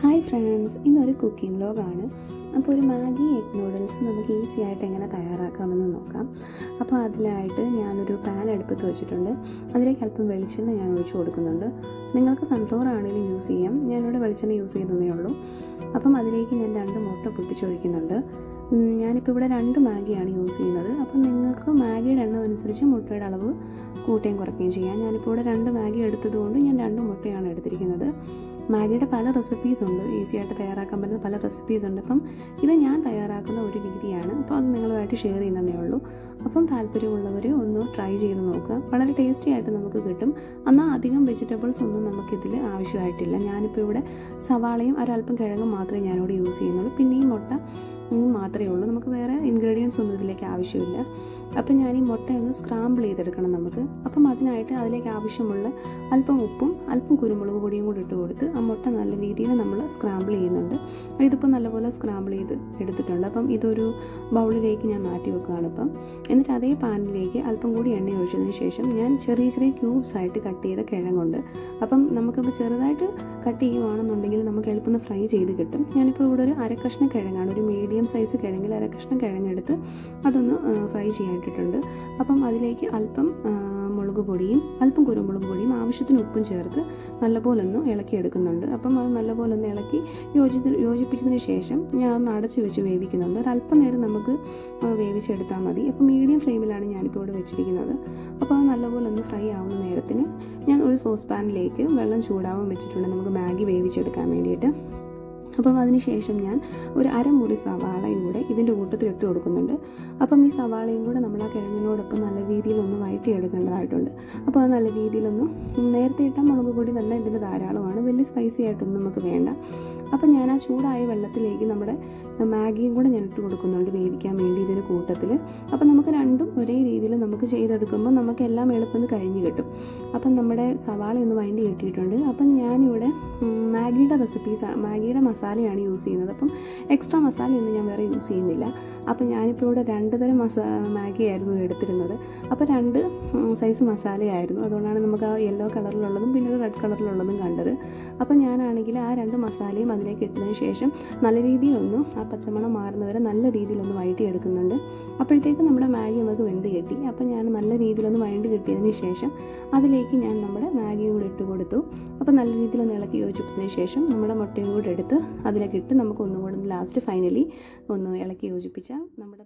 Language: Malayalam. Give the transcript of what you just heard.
ഹായ് ഫ്രണ്ട്സ് ഇന്നൊരു കുക്കിംഗ് വ്ലോഗാണ് അപ്പോൾ ഒരു മാഗി എഗ് നൂഡിൽസ് നമുക്ക് ഈസി ആയിട്ട് എങ്ങനെ തയ്യാറാക്കാമെന്ന് നോക്കാം. അപ്പോൾ അതിലായിട്ട് ഞാനൊരു പാൻ അടുപ്പത്ത് വെച്ചിട്ടുണ്ട്. അതിലേക്ക് അല്പം വെളിച്ചെണ്ണ ഞാൻ ഒഴിച്ചു കൊടുക്കുന്നുണ്ട്. നിങ്ങൾക്ക് സൺഫ്ലവർ ആണെങ്കിലും യൂസ് ചെയ്യാം. ഞാനിവിടെ വെളിച്ചെണ്ണ യൂസ് ചെയ്തതേ ഉള്ളൂ. അപ്പം അതിലേക്ക് ഞാൻ രണ്ട് മുട്ട പൊട്ടിച്ചൊഴിക്കുന്നുണ്ട്. ഞാനിപ്പോൾ ഇവിടെ രണ്ട് മാഗിയാണ് യൂസ് ചെയ്യുന്നത്. അപ്പം നിങ്ങൾക്ക് മാഗിയുടെ അനുസരിച്ച് മുട്ടയുടെ അളവ് കൂട്ടുകയും കുറയ്ക്കുകയും ചെയ്യാം. ഞാനിപ്പോൾ ഇവിടെ രണ്ട് മാഗി എടുത്തതുകൊണ്ട് ഞാൻ രണ്ട് മുട്ടയാണ് എടുത്തിരിക്കുന്നത്. മാഗിയുടെ പല റെസിപ്പീസ് ഉണ്ട്. ഈസി ആയിട്ട് തയ്യാറാക്കാൻ പറ്റുന്ന പല റെസിപ്പീസ് ഉണ്ട്. അപ്പം ഇത് ഞാൻ തയ്യാറാക്കുന്ന ഒരു രീതിയാണ്. അപ്പോൾ അത് നിങ്ങളുമായിട്ട് ഷെയർ ചെയ്യുന്നതേ ഉള്ളൂ. അപ്പം താല്പര്യമുള്ളവർ ഒന്ന് ട്രൈ ചെയ്ത് നോക്കുക. വളരെ ടേസ്റ്റി ആയിട്ട് നമുക്ക് കിട്ടും. എന്നാൽ അധികം വെജിറ്റബിൾസ് ഒന്നും നമുക്കിതിൽ ആവശ്യമായിട്ടില്ല. ഞാനിപ്പോൾ ഇവിടെ സവാളയും ഒരല്പം കിഴങ്ങും മാത്രമേ ഞാനിവിടെ യൂസ് ചെയ്യുന്നുള്ളൂ. പിന്നെ ഈ മുട്ട മാത്രമേ ഉള്ളൂ. നമുക്ക് വേറെ ഇൻഗ്രീഡിയൻസ് ഒന്നും ഇതിലേക്ക് ആവശ്യമില്ല. അപ്പം ഞാൻ ഈ മുട്ട ഒന്ന് സ്ക്രാമ്പിൾ ചെയ്തെടുക്കണം നമുക്ക്. അപ്പം അതിനായിട്ട് അതിലേക്ക് ആവശ്യമുള്ള അല്പം ഉപ്പും അല്പം കുരുമുളക് പൊടിയും കൂടി ഇട്ട് കൊടുത്ത് ആ മുട്ട നല്ല രീതിയിൽ നമ്മൾ സ്ക്രാമ്പിൾ ചെയ്യുന്നുണ്ട്. ഇതിപ്പോൾ നല്ലപോലെ സ്ക്രാമ്പിൾ ചെയ്ത് എടുത്തിട്ടുണ്ട്. അപ്പം ഇതൊരു ബൗളിലേക്ക് ഞാൻ മാറ്റി വെക്കുകയാണ് ഇപ്പം. എന്നിട്ട് അതേ പാനിലേക്ക് അല്പം കൂടി എണ്ണ ഒഴിച്ചതിന് ശേഷം ഞാൻ ചെറിയ ചെറിയ ക്യൂബ്സ് ആയിട്ട് കട്ട് ചെയ്ത കിഴങ്ങുണ്ട്. അപ്പം നമുക്കിപ്പോൾ ചെറുതായിട്ട് കട്ട് ചെയ്യുവാണെന്നുണ്ടെങ്കിൽ നമുക്ക് എളുപ്പം ഫ്രൈ ചെയ്ത് കിട്ടും. ഞാനിപ്പോൾ ഇവിടെ ഒരു അരക്കഷ്ണം കിഴങ്ങാണ്. ഒരു മീഡിയം സൈസ് കിഴങ്ങിൽ അരക്കഷ്ണം കിഴങ്ങെടുത്ത് അതൊന്ന് ഫ്രൈ ചെയ്യാനിട്ടിട്ടുണ്ട് അപ്പം അതിലേക്ക് അല്പം മുളക് പൊടിയും അല്പം കുരുമുളക് പൊടിയും ആവശ്യത്തിന് ഉപ്പും ചേർത്ത് നല്ലപോലെ ഒന്ന് ഇളക്കി എടുക്കുന്നുണ്ട് അപ്പം അത് നല്ലപോലെ ഒന്ന് ഇളക്കി യോജി യോജിപ്പിച്ചതിന് ശേഷം ഞാൻ ഒന്ന് അടച്ച് വെച്ച് വേവിക്കുന്നുണ്ട്. ഒരു അല്പം നേരം നമുക്ക് വേവിച്ചെടുത്താൽ മതി. അപ്പം മീഡിയം ഫ്ലെയിമിലാണ് ഞാനിപ്പോൾ ഇവിടെ വെച്ചിരിക്കുന്നത്. അപ്പോൾ അത് നല്ലപോലെ ഒന്ന് ഫ്രൈ ആവുന്ന നേരത്തിന് ഞാൻ ഒരു സോസ് പാനിലേക്ക് വെള്ളം ചൂടാവാൻ വെച്ചിട്ടുണ്ട്. നമുക്ക് മാഗി വേവിച്ചെടുക്കാൻ വേണ്ടിയിട്ട്. അപ്പം അതിന് ശേഷം ഞാൻ ഒരു അരമുറി സവാളയും കൂടെ ഇതിന്റെ കൂട്ടത്തിൽ ഇട്ട് കൊടുക്കുന്നുണ്ട്. അപ്പം ഈ സവാളയും കൂടെ നമ്മൾ ആ കിഴങ്ങിനോടൊപ്പം നല്ല രീതിയിലൊന്ന് വഴറ്റിയെടുക്കേണ്ടതായിട്ടുണ്ട് അപ്പോൾ അത് നല്ല രീതിയിലൊന്ന് നേരത്തെ ഇട്ട മുളക് പൊടി തന്നെ ഇതിന്റെ ധാരാളമാണ്. വലിയ സ്പൈസി ആയിട്ടൊന്നും നമുക്ക് വേണ്ട. അപ്പം ഞാൻ ആ ചൂടായ വെള്ളത്തിലേക്ക് നമ്മുടെ മാഗിയും കൂടെ ഞാൻ ഇട്ട് കൊടുക്കുന്നുണ്ട് വേവിക്കാൻ വേണ്ടി ഇതിന്റെ കൂട്ടത്തിൽ. അപ്പം നമുക്ക് രണ്ടും ഒരേ രീതിയിൽ നമുക്ക് ചെയ്തെടുക്കുമ്പോൾ നമുക്ക് എല്ലാം എളുപ്പം കഴിഞ്ഞ് കിട്ടും. അപ്പം നമ്മുടെ സവാള ഒന്ന് വഴണ്ടി കിട്ടിയിട്ടുണ്ട്. അപ്പം ഞാനിവിടെ മാഗിയുടെ റെസിപ്പീസ് മാഗിയുടെ മസാലയാണ് യൂസ് ചെയ്യുന്നത്. അപ്പം എക്സ്ട്രാ മസാലയൊന്നും ഞാൻ വേറെ യൂസ് ചെയ്യുന്നില്ല. അപ്പം ഞാനിപ്പോൾ ഇവിടെ രണ്ട് തരം മസാ മാഗി ആയിരുന്നു എടുത്തിരുന്നത്. അപ്പോൾ രണ്ട് സൈസ് മസാലയായിരുന്നു. അതുകൊണ്ടാണ് നമുക്ക് ആ യെല്ലോ കളറിലുള്ളതും പിന്നെ ഒരു റെഡ് കളറിലുള്ളതും കണ്ടത്. അപ്പം ഞാനാണെങ്കിൽ ആ രണ്ട് മസാലയും അതിലേക്ക് ഇട്ടതിന് ശേഷം നല്ല രീതിയിലൊന്ന് ആ പച്ചമണം മാറുന്നവരെ നല്ല രീതിയിലൊന്ന് വഴറ്റിയെടുക്കുന്നുണ്ട് അപ്പോഴത്തേക്ക് നമ്മുടെ മാഗി നമുക്ക് വെന്ത് കിട്ടി. അപ്പോൾ ഞാൻ നല്ല രീതിയിലൊന്ന് വഴണ്ടി കിട്ടിയതിന് ശേഷം അതിലേക്ക് ഞാൻ നമ്മുടെ മാഗിയും കൂടി ഇട്ട് കൊടുത്തു. അപ്പോൾ നല്ല രീതിയിലൊന്ന് ഇളക്കി യോജിപ്പിച്ചതിന് ശേഷം നമ്മുടെ മുട്ടയും കൂടി എടുത്ത് അതിലേക്ക് ഇട്ട് നമുക്ക് ഒന്നും കൂടെ ലാസ്റ്റ് ഫൈനലി ഒന്ന് ഇളക്കി യോജിപ്പിച്ചാൽ നമ്മുടെ